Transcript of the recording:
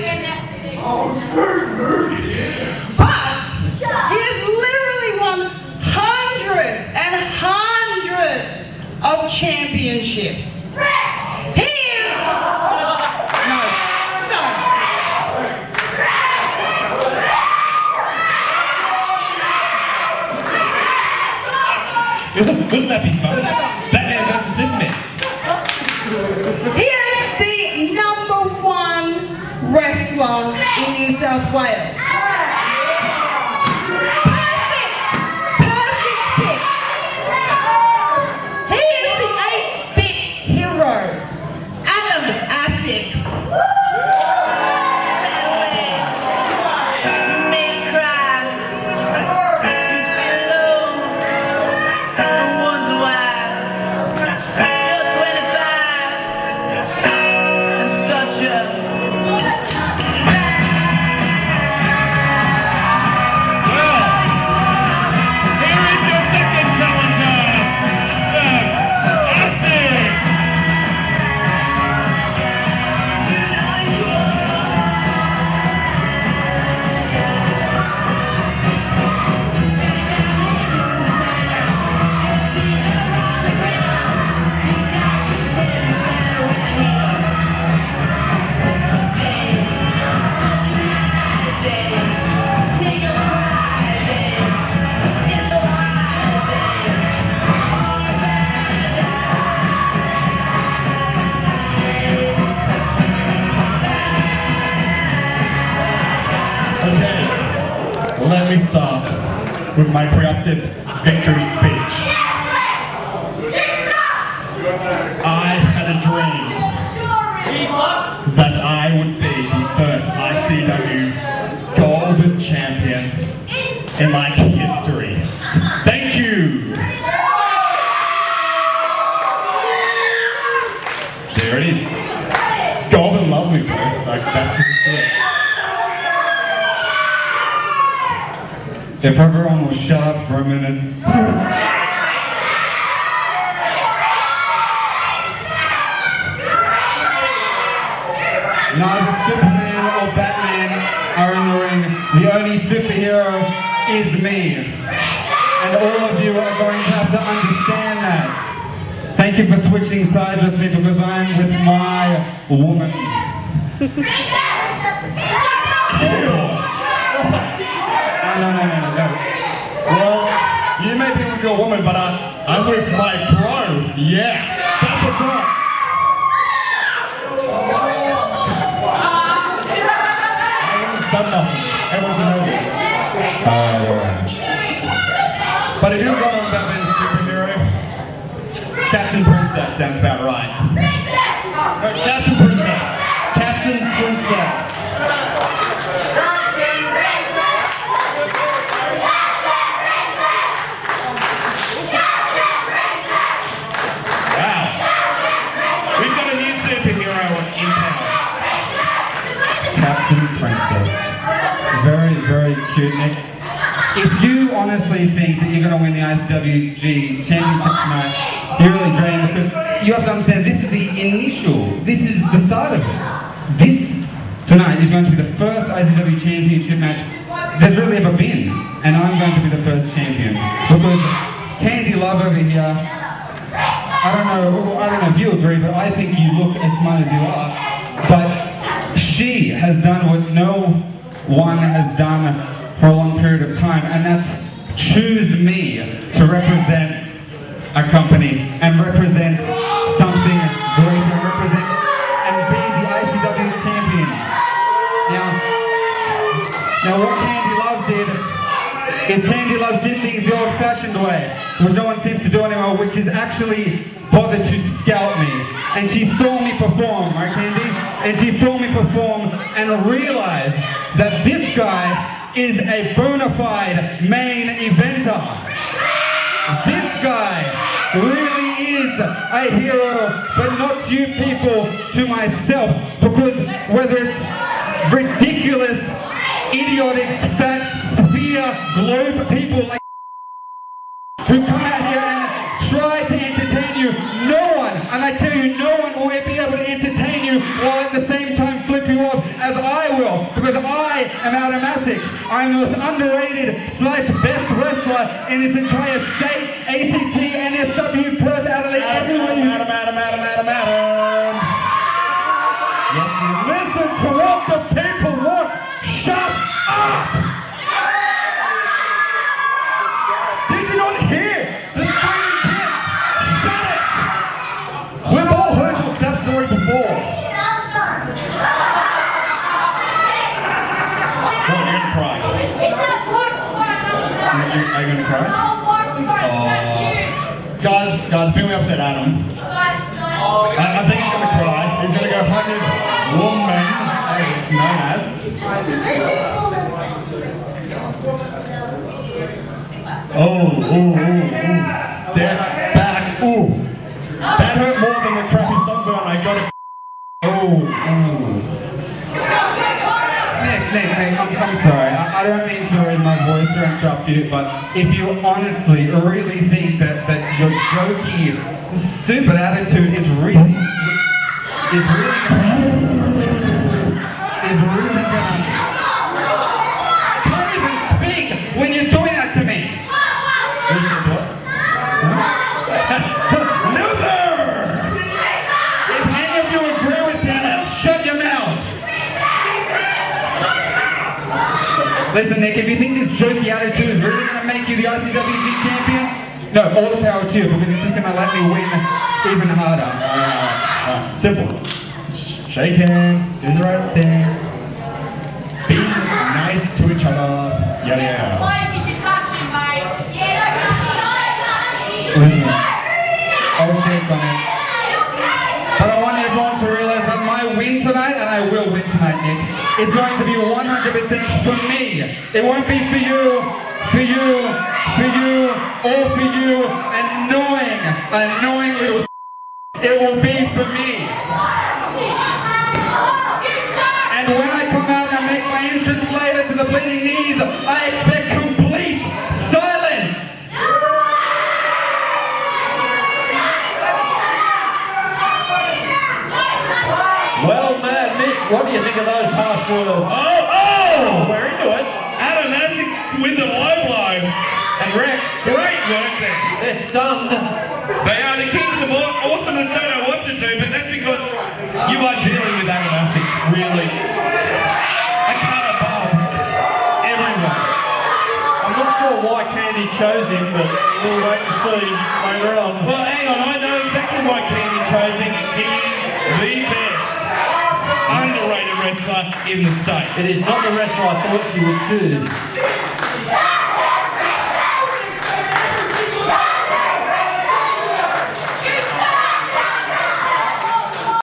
gymnastics. But he has literally won hundreds and hundreds of championships. He is. Wouldn't that be fun? In New South Wales. Me start with my preemptive victory speech. I had a dream that I would be the first ICW Golden Champion in like history. Thank you. There it is. Golden lovely, bro. Like that's it. If everyone will shut up for a minute. Neither Superman or Batman are in the ring. The only superhero is me. And all of you are going to have to understand that. Thank you for switching sides with me because I'm with my woman. No, no, no, no. Well, you may be with your woman, but I, I'm with my bro. Yeah, that's what's up. Everyone's done nothing. Everyone's nervous. Alright, alright. But if you're going on about being a superhero, Captain Princess sounds about right. No, Captain Princess. Captain Princess. Wow. We've got a new superhero in town. Captain Princess. Very, very cute, Nick. If you honestly think that you're going to win the ICWG Championship tonight, you're really dreaming because you have to understand this is the initial, this is the start of it. This tonight is going to be the first ICW Championship match there's really ever been, and I'm going to be the first champion because Candy Love over here I don't know. I don't know if you agree, but I think you look as smart as you are. But she has done what no one has done for a long period of time, and that's choose me to represent a company and represent something great and represent and be the ICW champion. Now, now what Candy Love did is Candy Love did things the old-fashioned way, which no one seems to do anymore, which is actually bother to scout me. And she saw me perform, right, Candy? And she saw me perform and realized that this guy is a bona fide main eventer. This guy really is a hero, but not to you people, to myself. Because whether it's ridiculous, idiotic, fat, sphere, globe people like who come out here and try to entertain you, no I am Adam Asixx. I'm the most underrated slash best wrestler in this entire state, Are you gonna cry? Guys, guys, people upset Adam. I, I think he's gonna cry. He's gonna go hug his woman, as it's known as. Oh, oh, oh, oh. Step back. Ooh. That hurt more than the crappy sunburn I got. It. Oh, ooh. Nick, Nick, Nick, I'm, I'm sorry. I, I don't mean to raise my voice or interrupt you, but if you honestly really think that, that your jokey, stupid attitude is really, is really gonna, is really gonna, can't even speak when you're doing that to me. This is what? Loser! If any of you agree with me, then shut your mouths. Listen, Nick, if you think this jokey attitude is really going to make you the ICWG champion, no, all the power to you, because it's just going to let me win even harder. Uh, simple. Shake hands, do the right thing, be nice to each other. Yeah, yeah. 100% for me. It won't be for you, for you, for you, or for you, annoying, annoying little It will be for me. And when I come out and make my entrance later to the bleeding knees, I expect complete silence. Well, man, Nick, what do you think of those harsh words? Oh, oh! We're into it. Adam Asixx with the low blow. And Rex, Great work there. they're stunned. They are the kings of aw- awesomeness, don't know what to do, but that's because you are dealing with Adam Asixx, really. A cut above everyone. I'm not sure why Candy chose him, but we'll wait and see later on. In the. It is not the wrestler I thought she would choose.